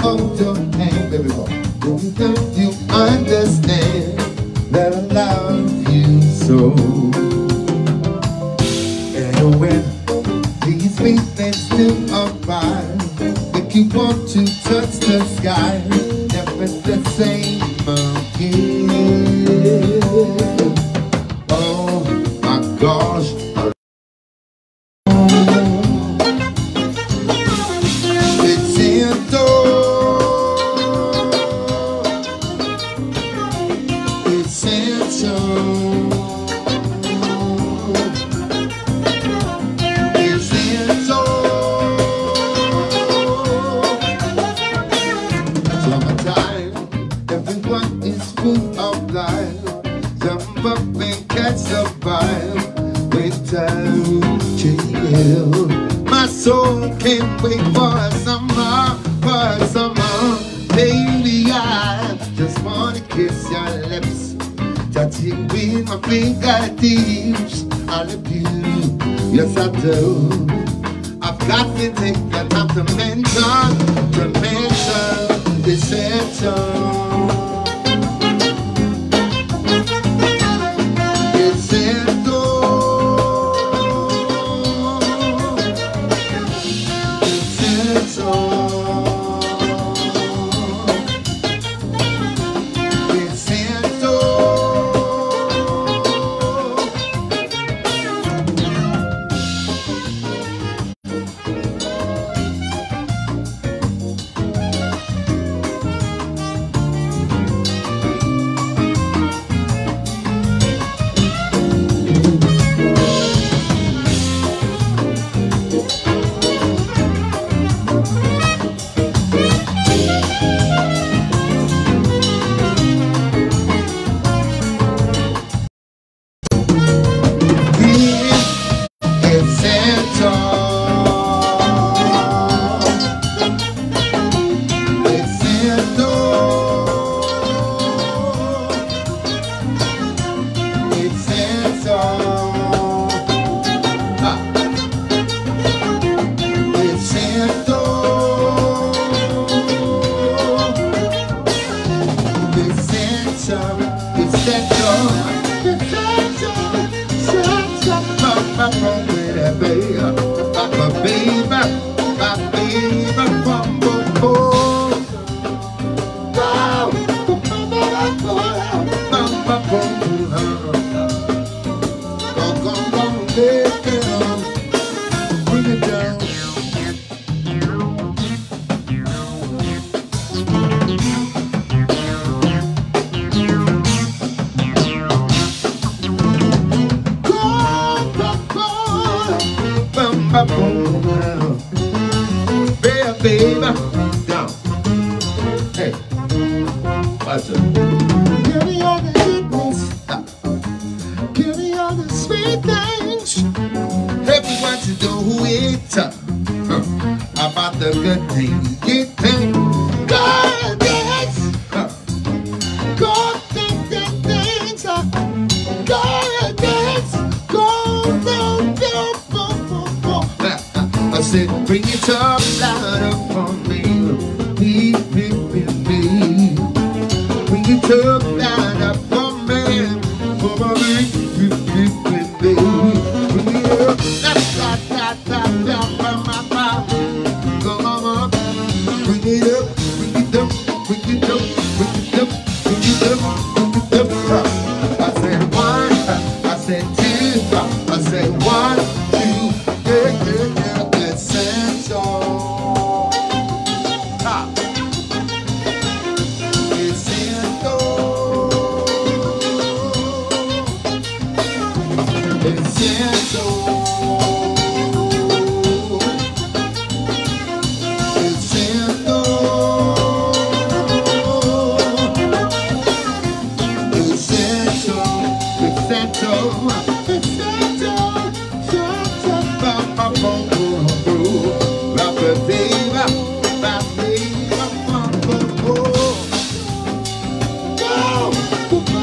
hold your hand, baby boy. Don't you understand that I love you so? And when these feelings still arrive, if you want to touch the sky, never the same again. Oh my gosh. Just wanna kiss your lips. Touch with my fingertips. I love you, yes I do. I've got to take the time to mention, to deception. My baby, my baby, my baby, Baby, baby, down. Hey, what's up? Give me all the. Give me all the sweet things. Everyone to do it. Huh. About the. Good things. Said, bring it up louder for me. Me, me, me, me. Bring it up louder for me. For my me, me, me, me, me. Bring it up. Da, da, da, da, da, ba, ba, ba. Go, go, go. Bring it up, bring it up, bring it up, bring it up, bring it up, bring it up. I said one, I said two, I said one, two, yeah, yeah, Ocupa